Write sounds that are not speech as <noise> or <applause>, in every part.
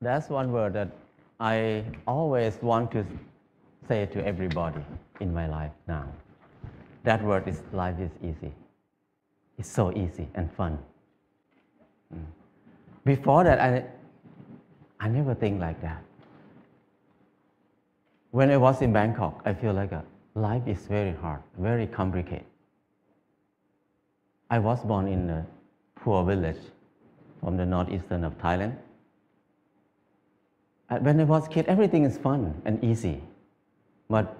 That's one word that I always want to say to everybody in my life now. That word is life is easy. It's so easy and fun. Mm. Before that, I, I never think like that. When I was in Bangkok, I feel like a, life is very hard, very complicated. I was born in a poor village from the northeastern of Thailand. And when I was a kid, everything is fun and easy. But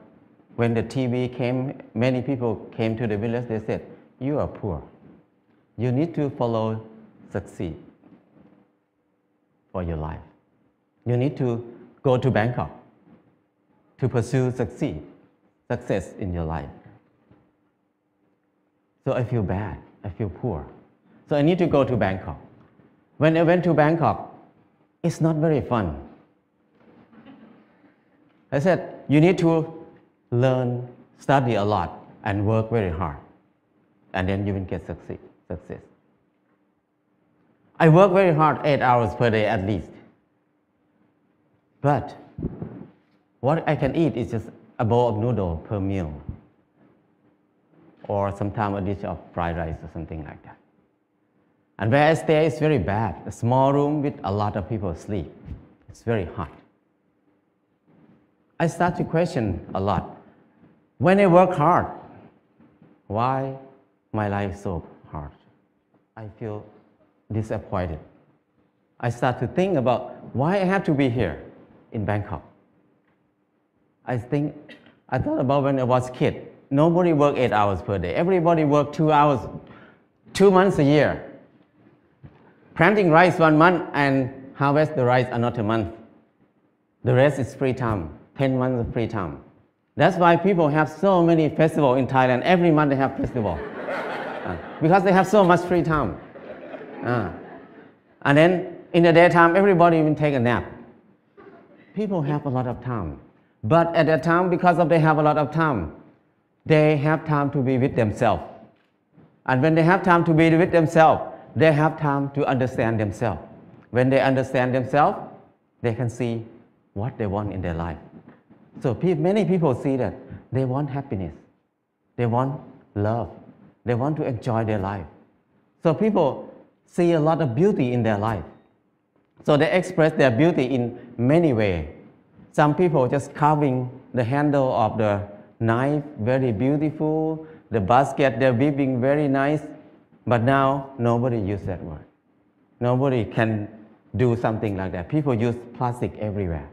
when the TV came, many people came to the village, they said, you are poor. You need to follow succeed for your life. You need to go to Bangkok to pursue succeed, success in your life. So I feel bad. I feel poor. So I need to go to Bangkok. When I went to Bangkok, it's not very fun. I said, you need to learn, study a lot, and work very hard. And then you will get succeed, success. I work very hard, eight hours per day at least. But what I can eat is just a bowl of noodle per meal, or sometimes a dish of fried rice or something like that. And where I stay is very bad. A small room with a lot of people sleep. It's very hot. I start to question a lot. When I work hard, why my life so hard? I feel disappointed. I start to think about why I have to be here in Bangkok. I think I thought about when I was a kid. Nobody worked eight hours per day. Everybody worked two hours, two months a year. Planting rice one month and harvest the rice another month. The rest is free time, 10 months of free time. That's why people have so many festivals in Thailand. Every month they have festival. <laughs> uh, because they have so much free time. Uh, and then in the daytime, everybody even take a nap. People have a lot of time. But at that time, because of they have a lot of time, they have time to be with themselves. And when they have time to be with themselves, they have time to understand themselves. When they understand themselves, they can see what they want in their life. So many people see that they want happiness, they want love, they want to enjoy their life. So people see a lot of beauty in their life. So they express their beauty in many ways. Some people just carving the handle of the knife very beautiful, the basket they're weaving very nice, but now nobody use that word. Nobody can do something like that. People use plastic everywhere.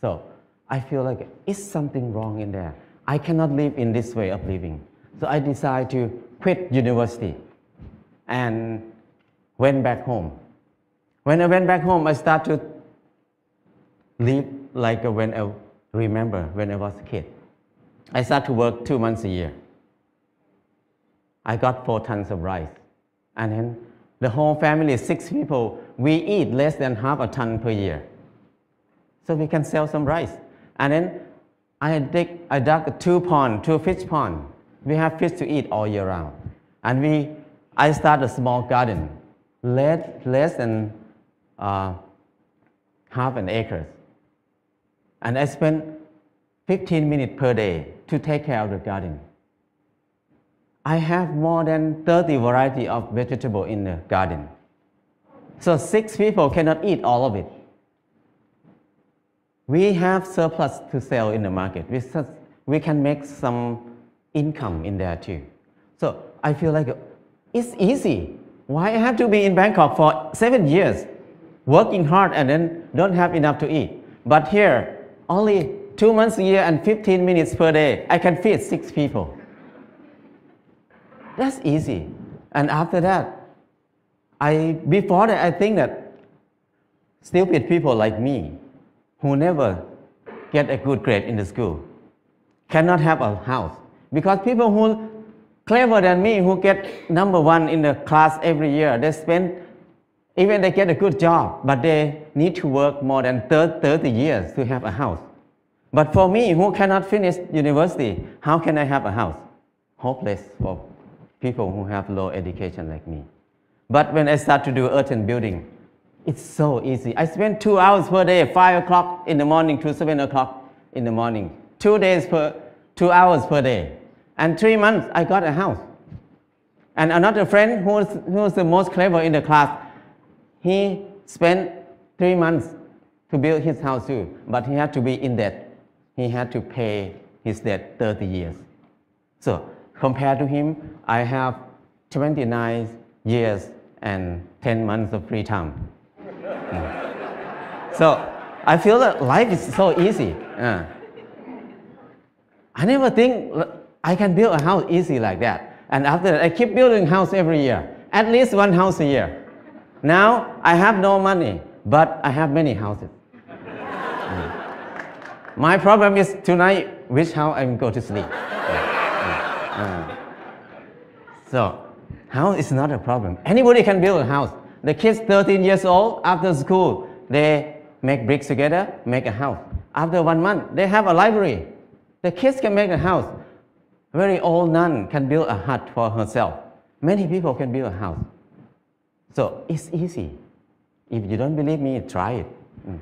So I feel like it's something wrong in there. I cannot live in this way of living. So I decided to quit university and went back home. When I went back home, I started to live like when I remember when I was a kid. I started to work two months a year. I got four tons of rice. And then the whole family, six people, we eat less than half a ton per year. So we can sell some rice. And then I, dig, I dug two pond, two fish pond. We have fish to eat all year round. And we, I started a small garden, less, less than uh, half an acre. And I spent 15 minutes per day to take care of the garden. I have more than 30 variety of vegetable in the garden. So six people cannot eat all of it we have surplus to sell in the market. We, we can make some income in there too. So I feel like it's easy. Why I have to be in Bangkok for seven years, working hard and then don't have enough to eat? But here, only two months a year and 15 minutes per day, I can feed six people. That's easy. And after that, I before that I think that stupid people like me who never get a good grade in the school cannot have a house. Because people who clever than me who get number one in the class every year they spend even they get a good job but they need to work more than 30 years to have a house. But for me who cannot finish university how can i have a house? Hopeless for people who have low education like me. But when i start to do earthen building It's so easy. I spend two hours per day, five o'clock in the morning to seven o'clock in the morning. Two days per, two hours per day. And three months, I got a house. And another friend who was, who was the most clever in the class, he spent three months to build his house too, but he had to be in debt. He had to pay his debt 30 years. So compared to him, I have 29 years and 10 months of free time. Mm. So I feel that life is so easy. Uh, I never think I can build a house easy like that. And after that, I keep building house every year, at least one house a year. Now I have no money, but I have many houses. Mm. <laughs> My problem is tonight, which house I'm going to sleep. So, house is not a problem. Anybody can build a house. The kids 13 years old, after school, they make bricks together, make a house. After one month, they have a library. The kids can make a house. Very old nun can build a hut for herself. Many people can build a house. So it's easy. If you don't believe me, try it. Mm.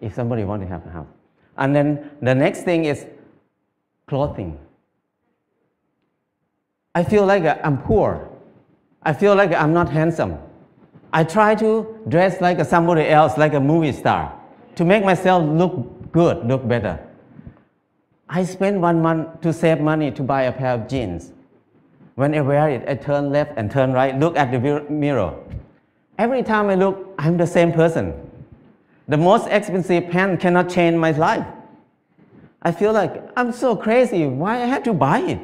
If somebody want to have a house. And then the next thing is clothing. I feel like I'm poor. I feel like I'm not handsome. I try to dress like somebody else, like a movie star, to make myself look good, look better. I spend one month to save money to buy a pair of jeans. When I wear it, I turn left and turn right, look at the mirror. Every time I look, I'm the same person. The most expensive pen cannot change my life. I feel like I'm so crazy. Why I had to buy it?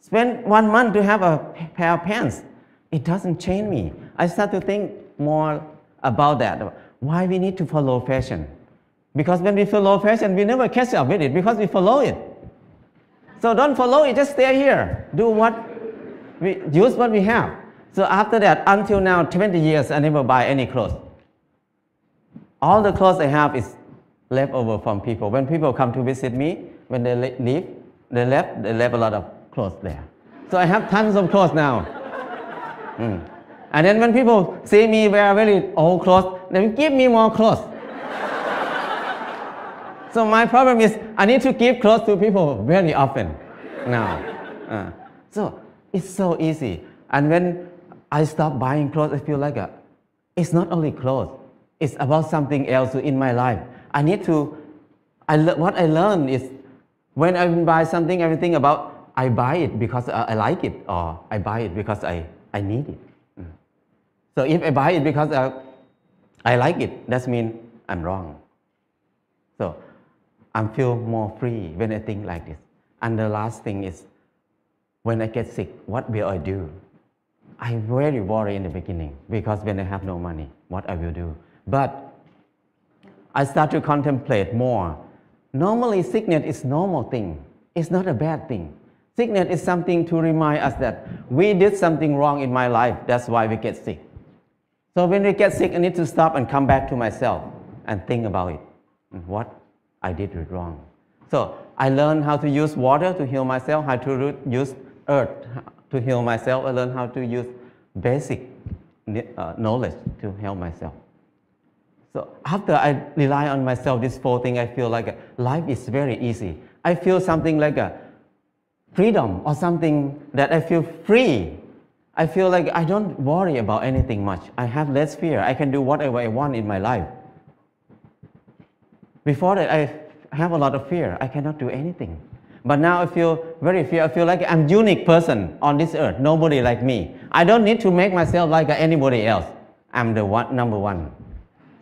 Spend one month to have a pair of pants. It doesn't change me. I start to think more about that. Why we need to follow fashion? Because when we follow fashion, we never catch up with it because we follow it. So don't follow it, just stay here. Do what we use what we have. So after that, until now, 20 years, I never buy any clothes. All the clothes I have is left over from people. When people come to visit me, when they leave, they left, they left a lot of clothes there. So I have tons of clothes now. Mm. And then when people see me wear very old clothes, they give me more clothes. <laughs> So my problem is I need to give clothes to people very often now. Uh, so it's so easy. And when I stop buying clothes, I feel like a, it's not only clothes, it's about something else in my life. I need to, I, what I learn is when I buy something, everything about I buy it because I, I like it or I buy it because I, I need it. So if I buy it because I, I like it, that means I'm wrong. So I feel more free when I think like this. And the last thing is, when I get sick, what will I do? I'm very worry in the beginning because when I have no money, what I will do. But I start to contemplate more. Normally, sickness is normal thing. It's not a bad thing. Sickness is something to remind us that we did something wrong in my life. That's why we get sick. So when we get sick, I need to stop and come back to myself and think about it. What I did wrong. So I learned how to use water to heal myself, how to use earth to heal myself. I learned how to use basic uh, knowledge to help myself. So after I rely on myself, this four thing, I feel like life is very easy. I feel something like a freedom or something that I feel free. I feel like I don't worry about anything much. I have less fear. I can do whatever I want in my life. Before that, I have a lot of fear. I cannot do anything. But now I feel very fear. I feel like I'm unique person on this earth. Nobody like me. I don't need to make myself like anybody else. I'm the one, number one.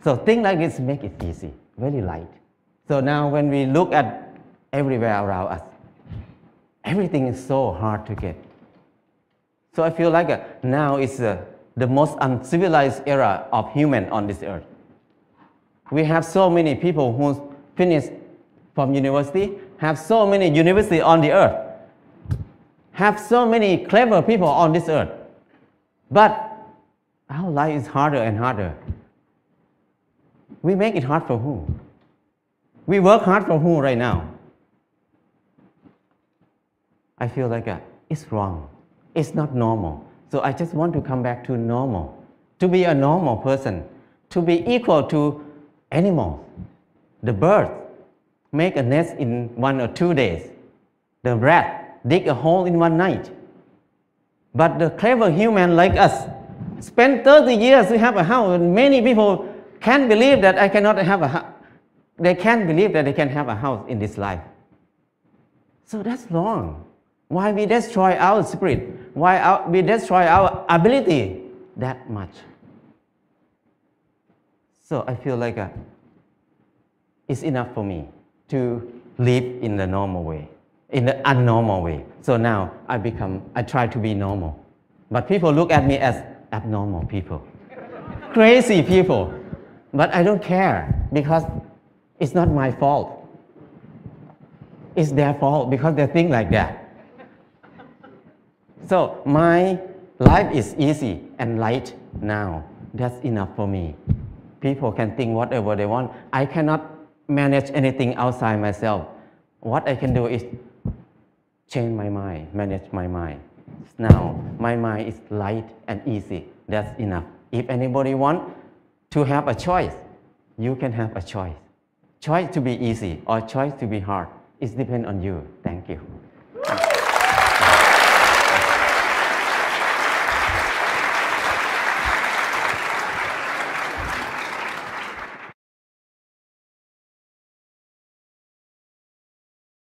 So things like this make it easy, very light. So now when we look at everywhere around us, everything is so hard to get. So I feel like uh, now is uh, the most uncivilized era of human on this earth. We have so many people who finish from university, have so many universities on the earth, have so many clever people on this earth. But our life is harder and harder. We make it hard for who? We work hard for who right now? I feel like uh, it's wrong. It's not normal. So I just want to come back to normal. to be a normal person, to be equal to animals. The bird make a nest in one or two days. The rat dig a hole in one night. But the clever human like us spend 30 years to have a house. And many people can't believe that I cannot have a house. They can't believe that they can have a house in this life. So that's wrong. Why we destroy our spirit? Why our, we destroy our ability that much? So I feel like uh, it's enough for me to live in the normal way, in the unnormal way. So now I become, I try to be normal. But people look at me as abnormal people, <laughs> crazy people. But I don't care because it's not my fault. It's their fault because they think like that. So my life is easy and light now. That's enough for me. People can think whatever they want. I cannot manage anything outside myself. What I can do is change my mind, manage my mind. Now my mind is light and easy. That's enough. If anybody want to have a choice, you can have a choice. Choice to be easy or choice to be hard. It depends on you. Thank you.